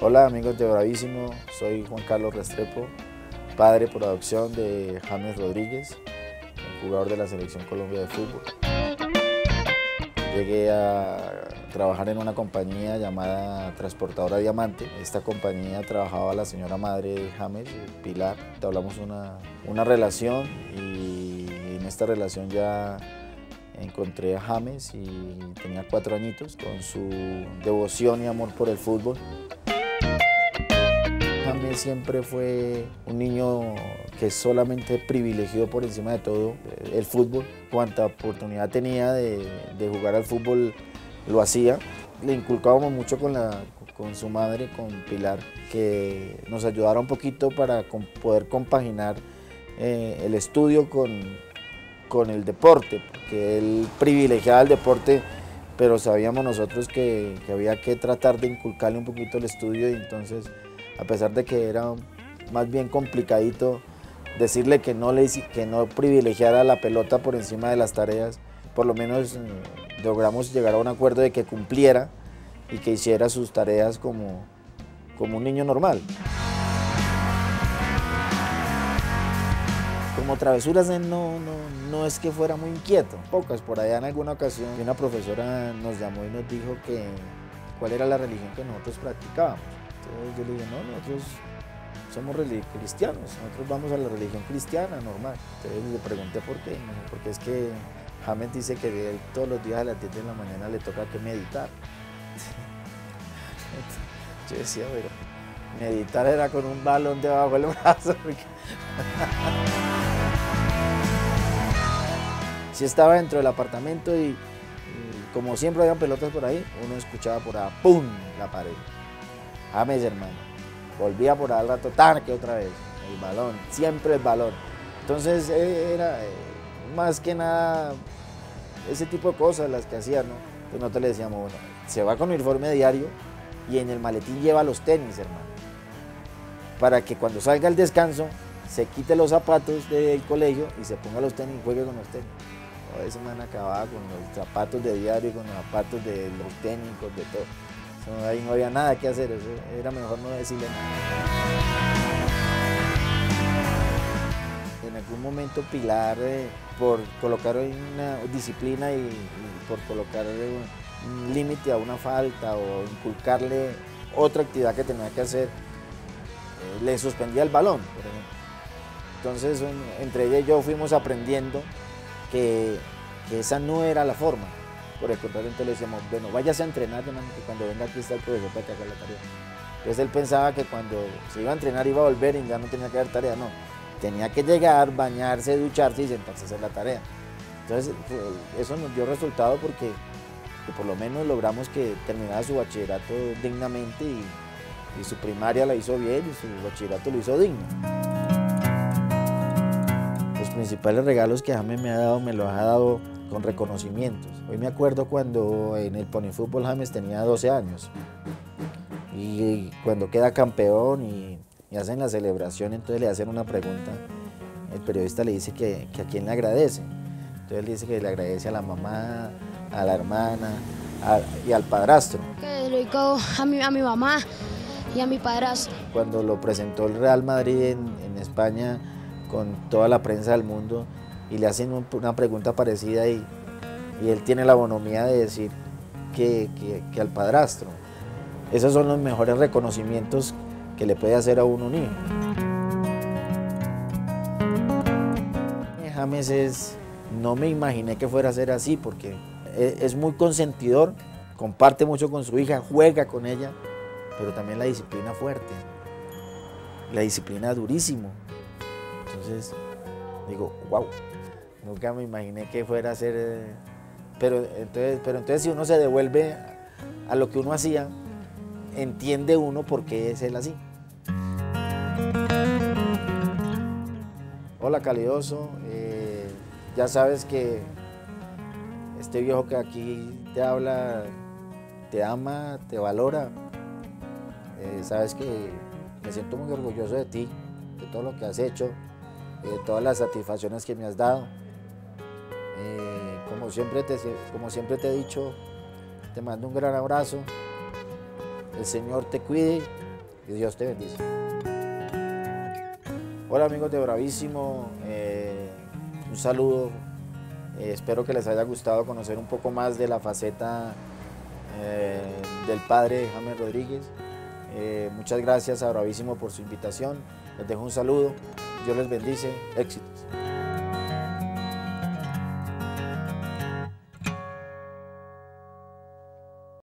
Hola amigos de Bravísimo, soy Juan Carlos Restrepo, padre por adopción de James Rodríguez, jugador de la Selección Colombia de Fútbol. Llegué a trabajar en una compañía llamada Transportadora Diamante. Esta compañía trabajaba la señora madre de James, Pilar. Hablamos una, una relación y en esta relación ya encontré a James y tenía cuatro añitos con su devoción y amor por el fútbol. James siempre fue un niño que solamente privilegió por encima de todo el fútbol. Cuanta oportunidad tenía de, jugar al fútbol lo hacía. Le inculcábamos mucho con, su madre, con Pilar, que nos ayudara un poquito para poder compaginar eh, el estudio con el deporte, porque él privilegiaba el deporte, pero sabíamos nosotros que, había que tratar de inculcarle un poquito el estudio y entonces, a pesar de que era más bien complicadito, decirle que no, le, que no privilegiara la pelota por encima de las tareas, por lo menos eh, logramos llegar a un acuerdo de que cumpliera y que hiciera sus tareas como, como un niño normal. Como travesuras no, no, no es que fuera muy inquieto, pocas. Por allá en alguna ocasión una profesora nos llamó y nos dijo que cuál era la religión que nosotros practicábamos. Entonces yo le dije, no, nosotros somos cristianos, nosotros vamos a la religión cristiana normal. Entonces le pregunté por qué, porque es que James dice que todos los días a las 10 de la mañana le toca que meditar. Yo decía, pero meditar era con un balón debajo del brazo. Si estaba dentro del apartamento y, como siempre habían pelotas por ahí, uno escuchaba por ahí, ¡pum! la pared. James, hermano. Volvía por al rato, que otra vez. El balón, siempre el balón. Entonces eh, era eh, más que nada ese tipo de cosas las que hacía, ¿no? Entonces nosotros le decíamos, bueno, se va con uniforme diario y en el maletín lleva los tenis, hermano. Para que cuando salga el descanso se quite los zapatos del colegio y se ponga los tenis y juegue con los tenis. A veces me han acabado con los zapatos de diario, con los zapatos de los técnicos, de todo. Ahí no había nada que hacer, era mejor no decirle nada. En algún momento Pilar, eh, por colocar una disciplina y, por colocar un límite a una falta o inculcarle otra actividad que tenía que hacer, eh, le suspendía el balón, por ejemplo. Entonces, entre ella y yo fuimos aprendiendo que, esa no era la forma. Por el contrario, entonces le decíamos, bueno, váyase a entrenar, que cuando venga aquí está el profesor para que haga la tarea. Entonces él pensaba que cuando se iba a entrenar iba a volver y ya no tenía que dar tarea, no. Tenía que llegar, bañarse, ducharse y sentarse a hacer la tarea. Entonces eso nos dio resultado porque por lo menos logramos que terminara su bachillerato dignamente y, su primaria la hizo bien y su bachillerato lo hizo digno principales regalos que James me ha dado, me los ha dado con reconocimientos. Hoy me acuerdo cuando en el Pony Fútbol James tenía 12 años y cuando queda campeón y, hacen la celebración, entonces le hacen una pregunta. El periodista le dice que, a quién le agradece. Entonces él dice que le agradece a la mamá, a la hermana y al padrastro. Que le a mi, a mi mamá y a mi padrastro. Cuando lo presentó el Real Madrid en, en España, con toda la prensa del mundo y le hacen una pregunta parecida y, y él tiene la bonomía de decir que, al padrastro. Esos son los mejores reconocimientos que le puede hacer a uno un hijo. James es, no me imaginé que fuera a ser así porque e, es muy consentidor, comparte mucho con su hija, juega con ella, pero también la disciplina fuerte, la disciplina durísimo. Entonces, digo, wow, nunca me imaginé que fuera a ser... Eh, pero entonces, pero entonces si uno se devuelve a lo que uno hacía, entiende uno por qué es él así. Hola calidoso, eh, ya sabes que este viejo que aquí te habla, te ama, te valora. Eh, sabes que me siento muy orgulloso de ti, de todo lo que has hecho, eh, todas las satisfacciones que me has dado. Eh, como, siempre te, como siempre te he dicho, te mando un gran abrazo. El Señor te cuide Y Dios te bendice. Hola amigos de Bravísimo, eh, un saludo. Eh, espero que les haya gustado conocer un poco más de la faceta del padre James Rodríguez. muchas gracias a Bravísimo por su invitación. Les dejo un saludo. Dios les bendice. Éxito.